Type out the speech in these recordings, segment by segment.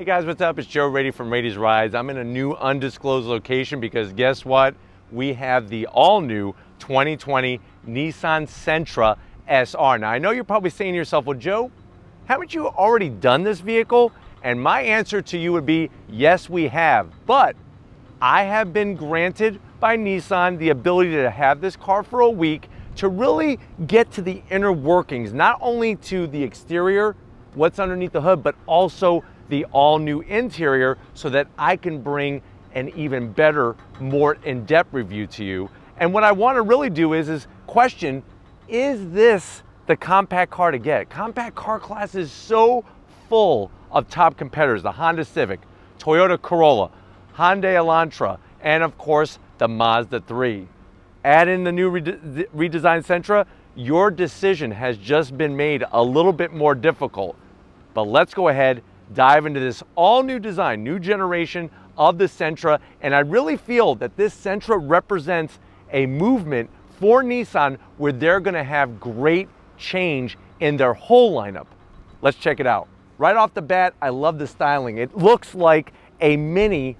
Hey guys, what's up? It's Joe Raiti from Raiti's Rides. I'm in a new undisclosed location because guess what? We have the all new 2020 Nissan Sentra SR. Now I know you're probably saying to yourself, well Joe, haven't you already done this vehicle? And my answer to you would be, yes we have. But I have been granted by Nissan the ability to have this car for a week to really get to the inner workings, not only to the exterior, what's underneath the hood, but also the all new interior so that I can bring an even better, more in-depth review to you. And what I want to really do is, is question, is this the compact car to get? Compact car class is so full of top competitors, the Honda Civic, Toyota Corolla, Hyundai Elantra, and of course, the Mazda 3. Add in the new rede redesigned Sentra, your decision has just been made a little bit more difficult. But let's go ahead, dive into this all new design, new generation of the Sentra. And I really feel that this Sentra represents a movement for Nissan where they're gonna have great change in their whole lineup. Let's check it out. Right off the bat, I love the styling. It looks like a mini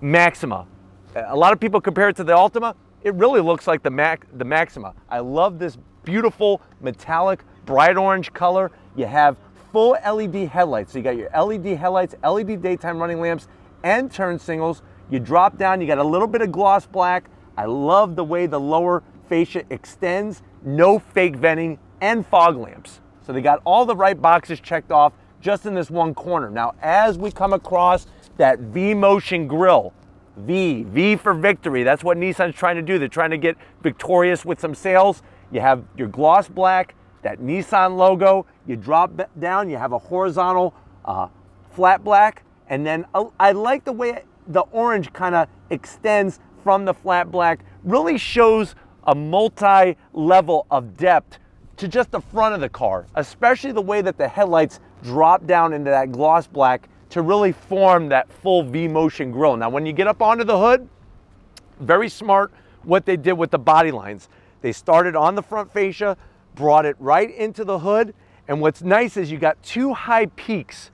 Maxima. A lot of people compare it to the Altima. It really looks like the, Mac, the Maxima. I love this beautiful metallic bright orange color. You have full LED headlights. So you got your LED headlights, LED daytime running lamps, and turn signals. You drop down, you got a little bit of gloss black. I love the way the lower fascia extends, no fake venting, and fog lamps. So they got all the right boxes checked off just in this one corner. Now, as we come across that V-Motion grille. V, V for victory. That's what Nissan's trying to do. They're trying to get victorious with some sales. You have your gloss black, that Nissan logo. You drop down, you have a horizontal uh, flat black. And then uh, I like the way the orange kind of extends from the flat black. Really shows a multi-level of depth to just the front of the car, especially the way that the headlights drop down into that gloss black to really form that full V-motion grille. Now, when you get up onto the hood, very smart what they did with the body lines. They started on the front fascia, brought it right into the hood, and what's nice is you got two high peaks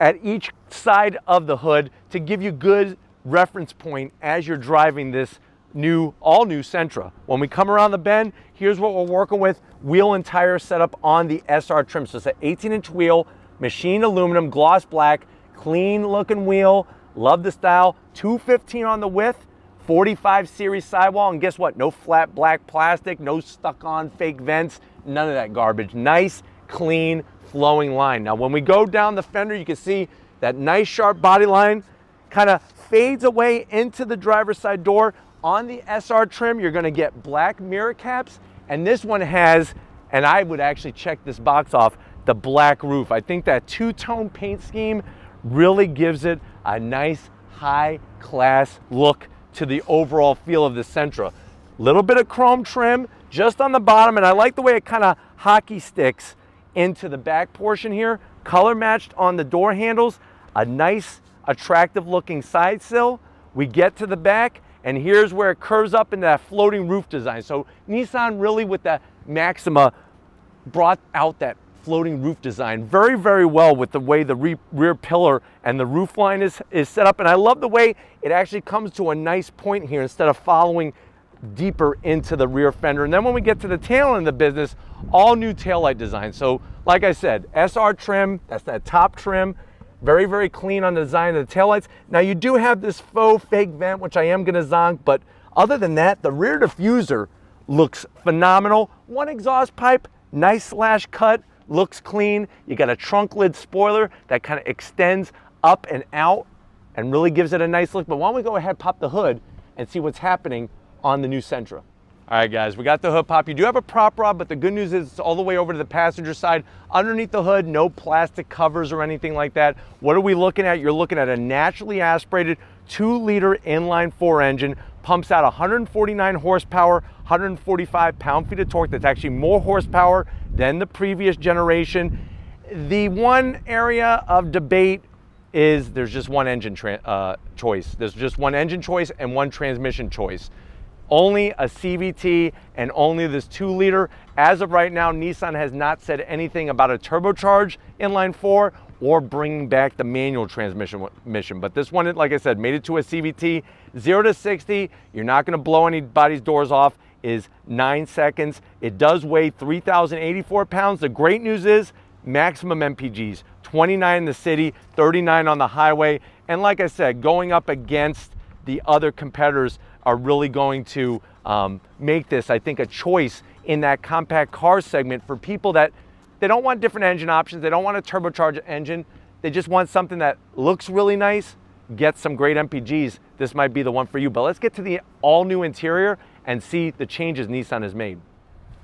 at each side of the hood to give you good reference point as you're driving this new, all new Sentra. When we come around the bend, here's what we're working with. Wheel and tire setup on the SR trim. So it's an 18 inch wheel, machined aluminum, gloss black, clean looking wheel. Love the style. 215 on the width, 45 series sidewall. And guess what? No flat black plastic, no stuck on fake vents, none of that garbage. Nice, clean, flowing line. Now, when we go down the fender, you can see that nice sharp body line kind of fades away into the driver's side door. On the SR trim, you're gonna get black mirror caps, and this one has, and I would actually check this box off, the black roof. I think that two-tone paint scheme really gives it a nice high class look to the overall feel of the Sentra. Little bit of chrome trim just on the bottom and I like the way it kind of hockey sticks into the back portion here. Color matched on the door handles, a nice attractive looking side sill. We get to the back and here's where it curves up into that floating roof design. So Nissan really with the Maxima brought out that floating roof design very, very well with the way the re rear pillar and the roof line is, is set up. And I love the way it actually comes to a nice point here instead of following deeper into the rear fender. And then when we get to the tail end of the business, all new taillight design. So like I said, SR trim, that's that top trim, very, very clean on the design of the taillights. Now you do have this faux fake vent, which I am gonna zonk, but other than that, the rear diffuser looks phenomenal. One exhaust pipe, nice slash cut, looks clean. You got a trunk lid spoiler that kind of extends up and out and really gives it a nice look. But why don't we go ahead, pop the hood and see what's happening on the new Sentra. All right, guys, we got the hood pop. You do have a prop rod, but the good news is it's all the way over to the passenger side. Underneath the hood, no plastic covers or anything like that. What are we looking at? You're looking at a naturally aspirated two liter inline four engine, pumps out 149 horsepower, 145 pound-feet of torque. That's actually more horsepower than the previous generation. The one area of debate is there's just one engine uh, choice. There's just one engine choice and one transmission choice. Only a CVT and only this two liter. As of right now, Nissan has not said anything about a turbocharged inline four or bringing back the manual transmission. Mission. But this one, like I said, made it to a CVT. 0 to 60, you're not going to blow anybody's doors off, is 9 seconds. It does weigh 3,084 pounds. The great news is maximum MPGs, 29 in the city, 39 on the highway. And like I said, going up against the other competitors are really going to um, make this, I think, a choice in that compact car segment for people that they don't want different engine options. They don't want a turbocharged engine. They just want something that looks really nice, gets some great MPGs. This might be the one for you. But let's get to the all new interior and see the changes Nissan has made.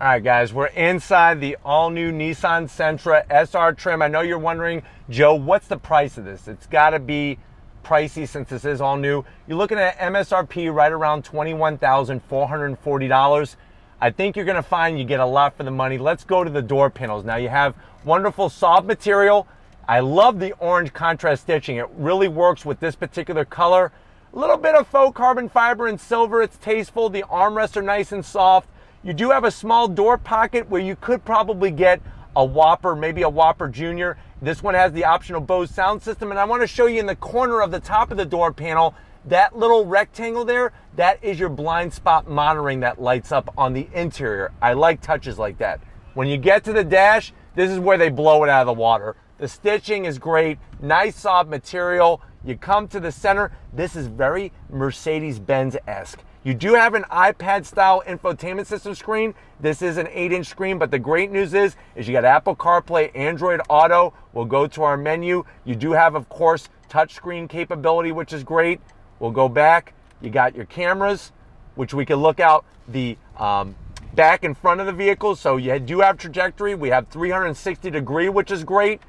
All right, guys, we're inside the all new Nissan Sentra SR trim. I know you're wondering, Joe, what's the price of this? It's got to be pricey since this is all new. You're looking at MSRP right around $21,440. I think you're gonna find you get a lot for the money. Let's go to the door panels. Now you have wonderful soft material. I love the orange contrast stitching. It really works with this particular color. A little bit of faux carbon fiber and silver. It's tasteful. The armrests are nice and soft. You do have a small door pocket where you could probably get a Whopper, maybe a Whopper Junior. This one has the optional Bose sound system. And I wanna show you in the corner of the top of the door panel, that little rectangle there, that is your blind spot monitoring that lights up on the interior. I like touches like that. When you get to the dash, this is where they blow it out of the water. The stitching is great, nice soft material. You come to the center, this is very Mercedes-Benz-esque. You do have an iPad style infotainment system screen. This is an 8 inch screen, but the great news is, is you got Apple CarPlay, Android Auto. We'll go to our menu. You do have, of course, touchscreen capability, which is great. We'll go back. You got your cameras, which we can look out the um, back and front of the vehicle. So you do have trajectory. We have 360 degree, which is great.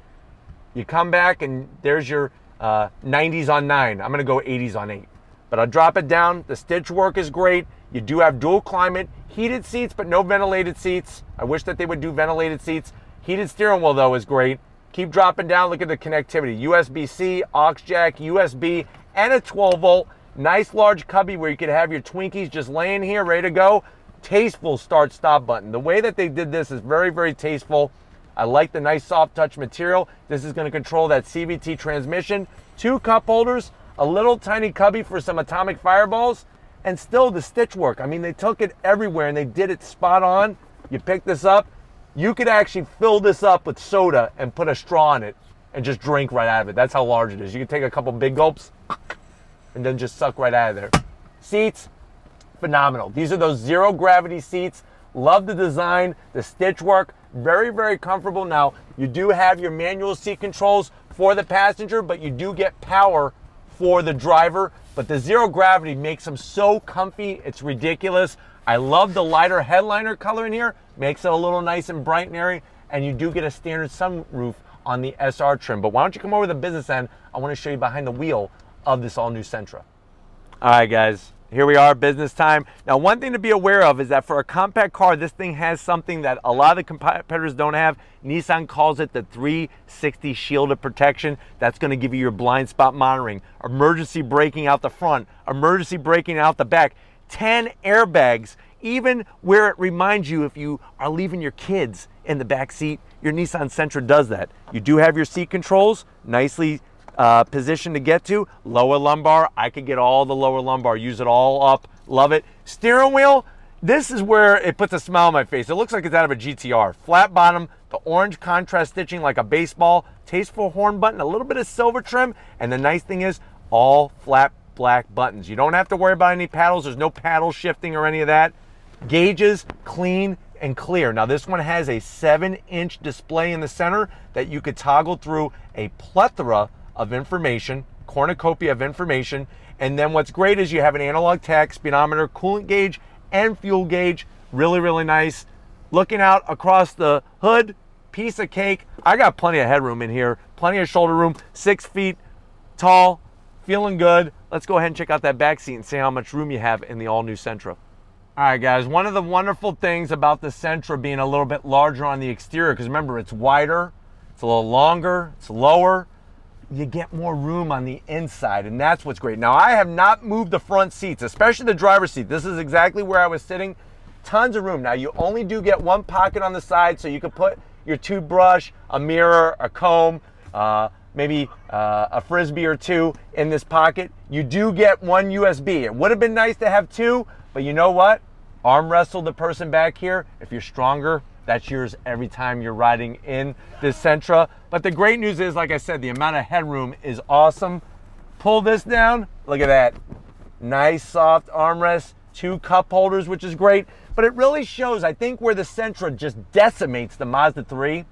You come back and there's your uh, 90s on 9. I'm going to go 80s on 8. But I'll drop it down. The stitch work is great. You do have dual climate, heated seats, but no ventilated seats. I wish that they would do ventilated seats. Heated steering wheel, though, is great. Keep dropping down. Look at the connectivity. USB-C, aux jack, USB, and a 12 volt. Nice large cubby where you could have your Twinkies just laying here, ready to go. Tasteful start stop button. The way that they did this is very, very tasteful. I like the nice soft touch material. This is going to control that CVT transmission. Two cup holders, a little tiny cubby for some atomic fireballs, and still the stitch work. I mean, they took it everywhere and they did it spot on. You pick this up, you could actually fill this up with soda and put a straw in it and just drink right out of it. That's how large it is. You can take a couple big gulps and then just suck right out of there. Seats, phenomenal. These are those zero gravity seats. Love the design, the stitch work, very, very comfortable. Now, you do have your manual seat controls for the passenger, but you do get power for the driver. But the zero gravity makes them so comfy, it's ridiculous. I love the lighter headliner color in here, makes it a little nice and bright and airy, and you do get a standard sunroof on the SR trim. But why don't you come over to the business end? I want to show you behind the wheel of this all new Sentra. All right, guys, here we are, business time. Now, one thing to be aware of is that for a compact car, this thing has something that a lot of the competitors don't have. Nissan calls it the 360 shield of protection. That's gonna give you your blind spot monitoring, emergency braking out the front, emergency braking out the back, 10 airbags, even where it reminds you if you are leaving your kids in the back seat, your Nissan Sentra does that. You do have your seat controls, nicely uh, position to get to. Lower lumbar, I could get all the lower lumbar, use it all up, love it. Steering wheel, this is where it puts a smile on my face. It looks like it's out of a GTR. Flat bottom, the orange contrast stitching like a baseball, tasteful horn button, a little bit of silver trim, and the nice thing is all flat black buttons. You don't have to worry about any paddles. There's no paddle shifting or any of that. Gauges, clean and clear. Now this one has a seven inch display in the center that you could toggle through a plethora of information, cornucopia of information. And then what's great is you have an analog tach, speedometer, coolant gauge, and fuel gauge. Really, really nice. Looking out across the hood, piece of cake. I got plenty of headroom in here, plenty of shoulder room, six feet tall, feeling good. Let's go ahead and check out that back seat and see how much room you have in the all new Sentra. All right, guys, one of the wonderful things about the Sentra being a little bit larger on the exterior, because remember, it's wider, it's a little longer, it's lower, you get more room on the inside, and that's what's great. Now, I have not moved the front seats, especially the driver's seat. This is exactly where I was sitting. Tons of room. Now, you only do get one pocket on the side, so you can put your toothbrush, a mirror, a comb, uh, maybe uh, a frisbee or two in this pocket. You do get one USB. It would have been nice to have two, but you know what? Arm wrestle the person back here. If you're stronger, that's yours every time you're riding in this Sentra. But the great news is, like I said, the amount of headroom is awesome. Pull this down, look at that. Nice soft armrest, two cup holders, which is great. But it really shows, I think where the Sentra just decimates the Mazda 3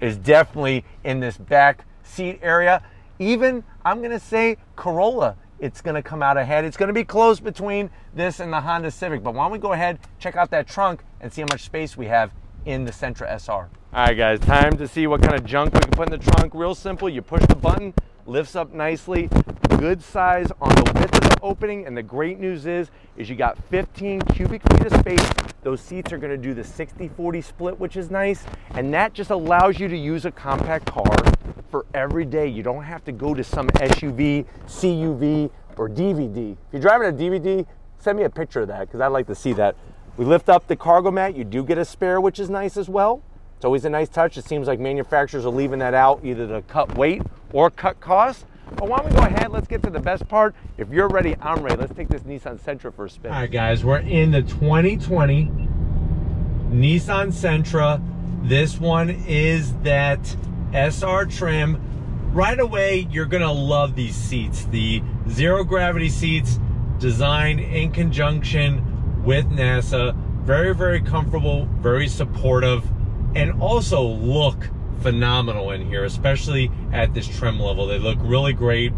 is definitely in this back seat area. Even, I'm gonna say Corolla, it's gonna come out ahead. It's gonna be close between this and the Honda Civic. But why don't we go ahead, check out that trunk and see how much space we have in the Sentra SR. All right guys, time to see what kind of junk we can put in the trunk. Real simple, you push the button, lifts up nicely, good size on the width of the opening. And the great news is, is you got 15 cubic feet of space. Those seats are gonna do the 60-40 split, which is nice. And that just allows you to use a compact car for every day. You don't have to go to some SUV, CUV, or DVD. If you're driving a DVD, send me a picture of that because I'd like to see that. We lift up the cargo mat. You do get a spare, which is nice as well. It's always a nice touch. It seems like manufacturers are leaving that out either to cut weight or cut cost. But why don't we go ahead, let's get to the best part. If you're ready, I'm ready. Let's take this Nissan Sentra for a spin. All right, guys, we're in the 2020 Nissan Sentra. This one is that SR trim. Right away, you're gonna love these seats. The zero gravity seats designed in conjunction with NASA. Very, very comfortable, very supportive, and also look phenomenal in here, especially at this trim level. They look really great.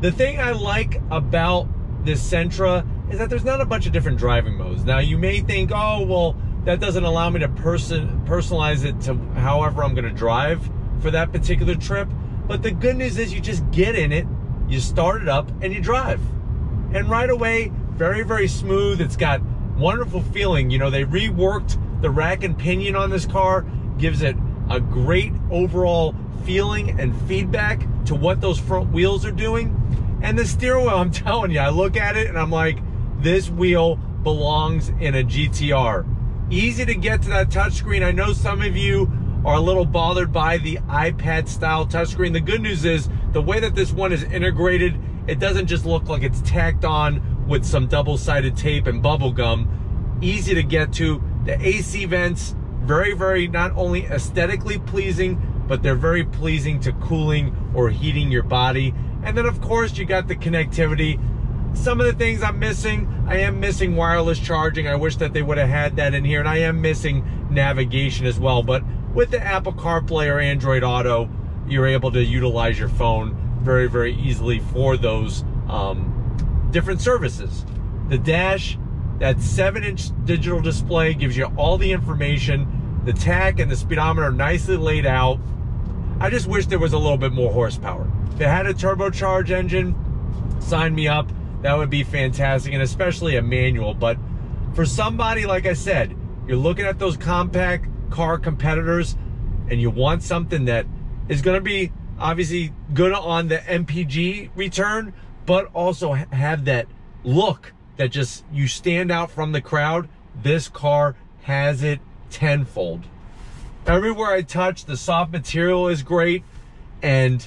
The thing I like about this Sentra is that there's not a bunch of different driving modes. Now you may think, oh, well, that doesn't allow me to person personalize it to however I'm gonna drive for that particular trip. But the good news is you just get in it, you start it up, and you drive. And right away, very, very smooth. It's got wonderful feeling. You know, they reworked the rack and pinion on this car, gives it a great overall feeling and feedback to what those front wheels are doing. And the steering wheel, I'm telling you, I look at it and I'm like, this wheel belongs in a GTR. Easy to get to that touchscreen. I know some of you are a little bothered by the iPad style touchscreen. The good news is the way that this one is integrated, it doesn't just look like it's tacked on with some double-sided tape and bubble gum. Easy to get to. The AC vents, very, very not only aesthetically pleasing, but they're very pleasing to cooling or heating your body. And then of course you got the connectivity. Some of the things I'm missing, I am missing wireless charging. I wish that they would have had that in here. And I am missing navigation as well. But with the Apple CarPlay or Android Auto, you're able to utilize your phone very, very easily for those um, different services. The dash, that 7-inch digital display gives you all the information. The tach and the speedometer nicely laid out. I just wish there was a little bit more horsepower. If it had a turbocharged engine, sign me up. That would be fantastic, and especially a manual. But for somebody, like I said, you're looking at those compact car competitors and you want something that is going to be obviously good on the MPG return, but also have that look that just you stand out from the crowd. This car has it tenfold. Everywhere I touch, the soft material is great. And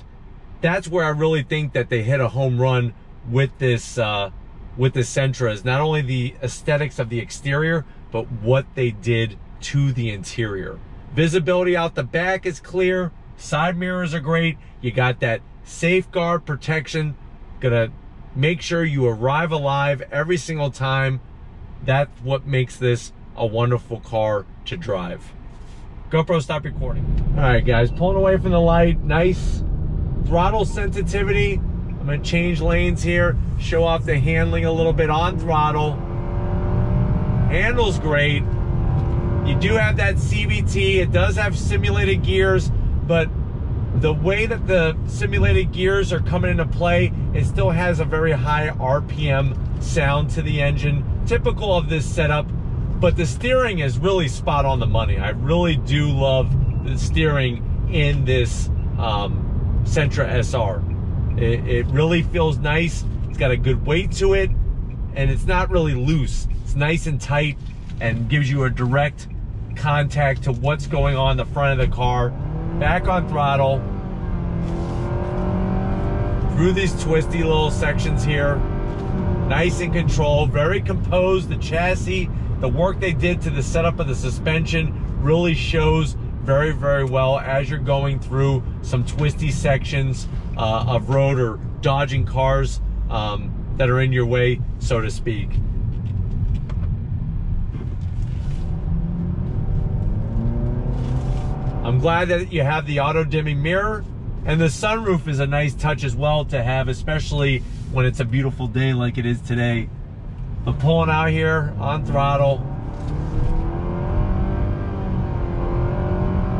that's where I really think that they hit a home run with this uh, with the Sentra is not only the aesthetics of the exterior, but what they did to the interior. Visibility out the back is clear. Side mirrors are great. You got that safeguard protection gonna make sure you arrive alive every single time. That's what makes this a wonderful car to drive. GoPro, stop recording. All right, guys, pulling away from the light. Nice throttle sensitivity. I'm gonna change lanes here, show off the handling a little bit on throttle. Handles great. You do have that CVT. It does have simulated gears, but the way that the simulated gears are coming into play, it still has a very high RPM sound to the engine, typical of this setup, but the steering is really spot on the money. I really do love the steering in this um, Sentra SR. It, it really feels nice. It's got a good weight to it, and it's not really loose. It's nice and tight and gives you a direct contact to what's going on the front of the car back on throttle. through these twisty little sections here. Nice and controlled, very composed. The chassis, the work they did to the setup of the suspension really shows very, very well as you're going through some twisty sections uh, of road or dodging cars um, that are in your way, so to speak. I'm glad that you have the auto dimming mirror and the sunroof is a nice touch as well to have, especially when it's a beautiful day like it is today. But pulling out here on throttle,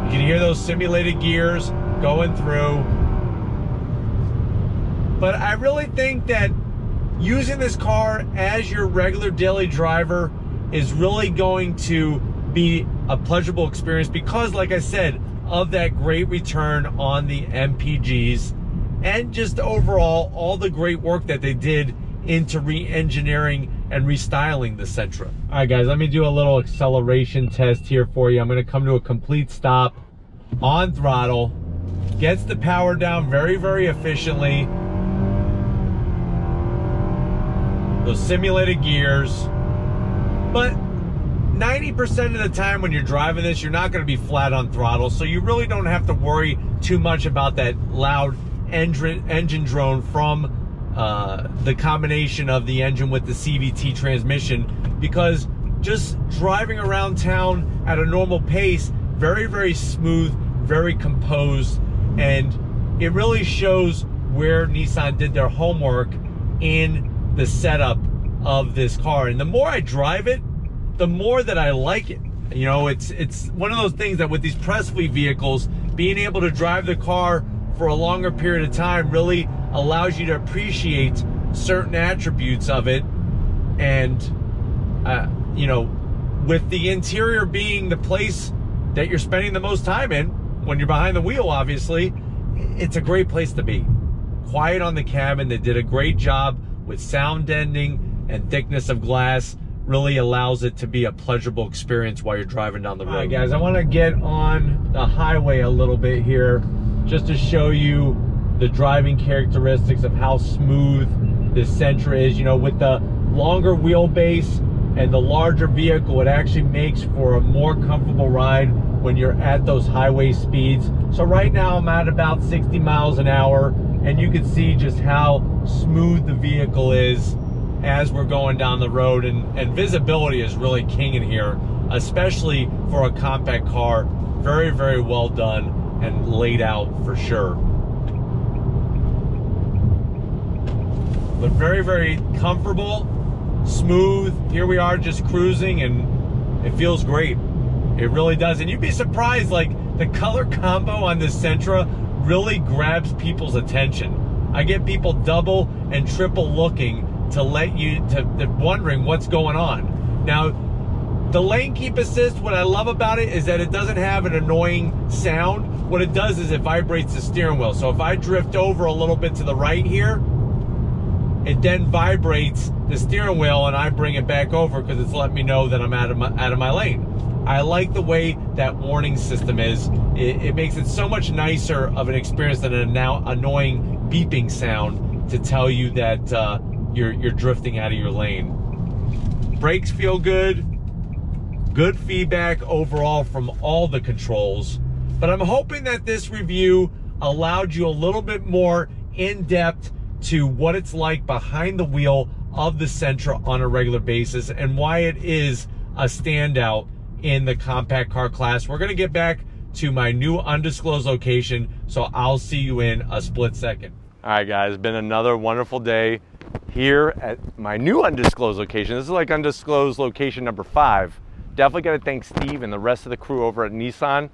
you can hear those simulated gears going through. But I really think that using this car as your regular daily driver is really going to be a pleasurable experience because, like I said, of that great return on the MPGs and just overall all the great work that they did into re-engineering and restyling the Sentra. All right, guys, let me do a little acceleration test here for you. I'm gonna come to a complete stop on throttle, gets the power down very, very efficiently. Those simulated gears, but 90% of the time when you're driving this, you're not going to be flat on throttle, so you really don't have to worry too much about that loud engine, engine drone from uh, the combination of the engine with the CVT transmission because just driving around town at a normal pace, very, very smooth, very composed, and it really shows where Nissan did their homework in the setup of this car. And the more I drive it, the more that I like it. You know, it's it's one of those things that with these press fleet vehicles, being able to drive the car for a longer period of time really allows you to appreciate certain attributes of it. And, uh, you know, with the interior being the place that you're spending the most time in, when you're behind the wheel, obviously, it's a great place to be. Quiet on the cabin. They did a great job with sound deadening and thickness of glass really allows it to be a pleasurable experience while you're driving down the road. All right, guys, I want to get on the highway a little bit here just to show you the driving characteristics of how smooth this Sentra is. You know, with the longer wheelbase and the larger vehicle, it actually makes for a more comfortable ride when you're at those highway speeds. So right now I'm at about 60 miles an hour and you can see just how smooth the vehicle is as we're going down the road and, and visibility is really king in here, especially for a compact car. Very, very well done and laid out for sure. But very, very comfortable, smooth. Here we are just cruising and it feels great. It really does. And you'd be surprised, like the color combo on this Sentra really grabs people's attention. I get people double and triple looking to let you to, to wondering what's going on. Now, the lane keep assist, what I love about it is that it doesn't have an annoying sound. What it does is it vibrates the steering wheel. So if I drift over a little bit to the right here, it then vibrates the steering wheel and I bring it back over because it's letting me know that I'm out of my, out of my lane. I like the way that warning system is. It, it makes it so much nicer of an experience than an now annoying beeping sound to tell you that uh, you're you're drifting out of your lane. Brakes feel good. Good feedback overall from all the controls. But I'm hoping that this review allowed you a little bit more in depth to what it's like behind the wheel of the Sentra on a regular basis and why it is a standout in the compact car class. We're going to get back to my new undisclosed location, so I'll see you in a split second. All right, guys, been another wonderful day here at my new undisclosed location. This is like undisclosed location number five. Definitely got to thank Steve and the rest of the crew over at Nissan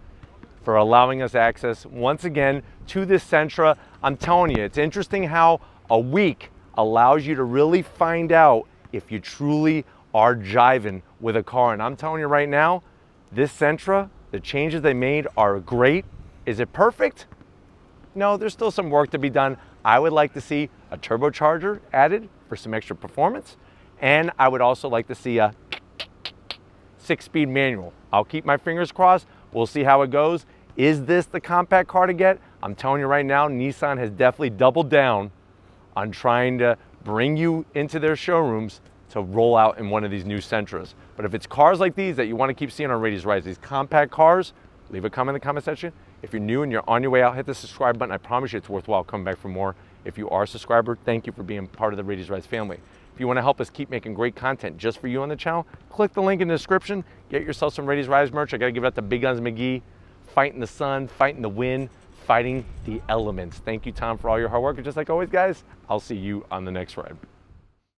for allowing us access once again to this Sentra. I'm telling you, it's interesting how a week allows you to really find out if you truly are jiving with a car. And I'm telling you right now, this Sentra, the changes they made are great. Is it perfect? No, there's still some work to be done. I would like to see a turbocharger added for some extra performance. And I would also like to see a six speed manual. I'll keep my fingers crossed. We'll see how it goes. Is this the compact car to get? I'm telling you right now, Nissan has definitely doubled down on trying to bring you into their showrooms to roll out in one of these new Sentras. But if it's cars like these that you want to keep seeing on Raiti's Rides, these compact cars, leave a comment in the comment section. If you're new and you're on your way out, hit the subscribe button. I promise you it's worthwhile coming back for more. If you are a subscriber, thank you for being part of the Raiti's Rides family. If you want to help us keep making great content just for you on the channel, click the link in the description. Get yourself some Raiti's Rides merch. I got to give it out to Big Guns McGee, fighting the sun, fighting the wind, fighting the elements. Thank you, Tom, for all your hard work. And just like always, guys, I'll see you on the next ride.